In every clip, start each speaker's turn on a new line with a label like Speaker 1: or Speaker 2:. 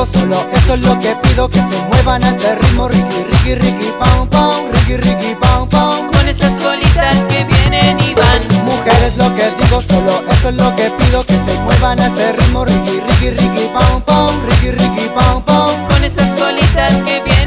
Speaker 1: digo, solo. Eso es lo que pido Que se muevan a este ritmo, Ricky, Ricky, Ricky, pam, pam. Ricky, Ricky, pam, pam.
Speaker 2: Con esas colitas que vienen y van.
Speaker 1: Mujeres lo que digo, solo. Eso es lo que pido Que se muevan a este ritmo, Ricky, Ricky, Ricky, pam, pam. Ricky, Ricky, pam, pam.
Speaker 2: Con esas colitas que vienen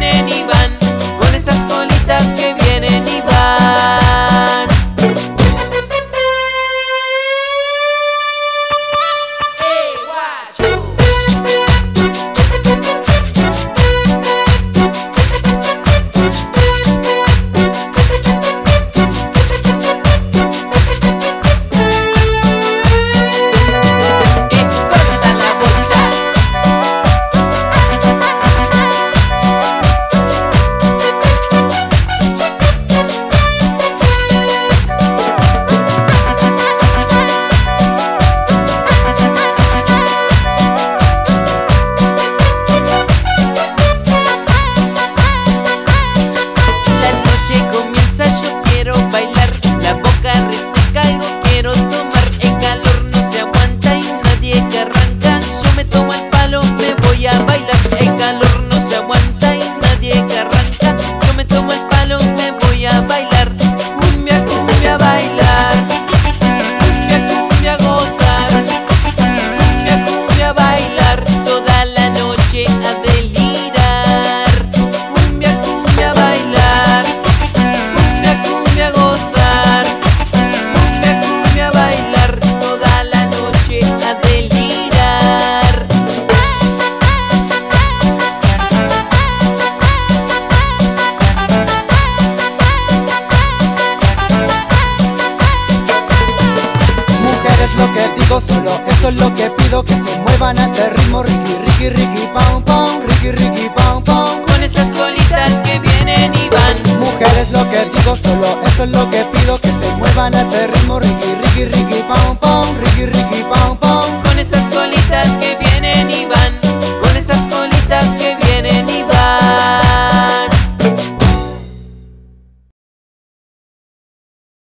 Speaker 1: digo, solo eso es lo que pido Que se muevan a este ritmo, Ricky, Ricky, Ricky, pam, pam Ricky, Ricky, pam, pam.
Speaker 2: Con esas colitas que vienen y van.
Speaker 1: Mujeres lo que digo, solo eso es lo que pido Que se muevan a este ritmo, Ricky, Ricky, Ricky, pam, pam Ricky, Ricky, pam, pam.
Speaker 2: Con esas colitas que vienen